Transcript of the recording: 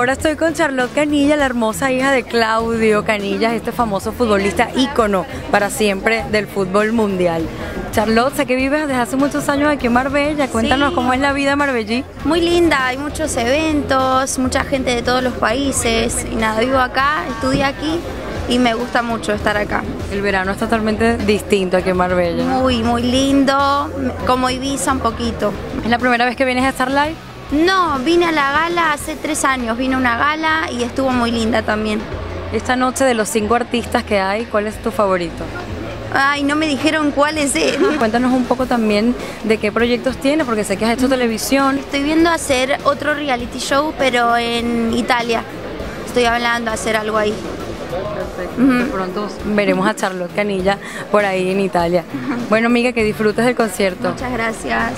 Ahora estoy con Charlotte Canilla, la hermosa hija de Claudio Canillas, este famoso futbolista ícono para siempre del fútbol mundial. Charlotte, sé que vives desde hace muchos años aquí en Marbella. Cuéntanos Sí. cómo es la vida marbellí. Muy linda, hay muchos eventos, mucha gente de todos los países y nada, vivo acá, estudié aquí y me gusta mucho estar acá. El verano es totalmente distinto aquí en Marbella. Muy, muy lindo, como Ibiza un poquito. ¿Es la primera vez que vienes a Starlight? No, vine a la gala hace tres años, vine a una gala y estuvo muy linda también. Esta noche de los cinco artistas que hay, ¿cuál es tu favorito? Ay, no me dijeron cuál es él. Cuéntanos un poco también de qué proyectos tienes, porque sé que has hecho televisión. Estoy viendo hacer otro reality show, pero en Italia. Estoy hablando de hacer algo ahí. De pronto veremos a Charlotte Canilla por ahí en Amiga, Bueno, amiga, que disfrutes del concierto. Muchas gracias.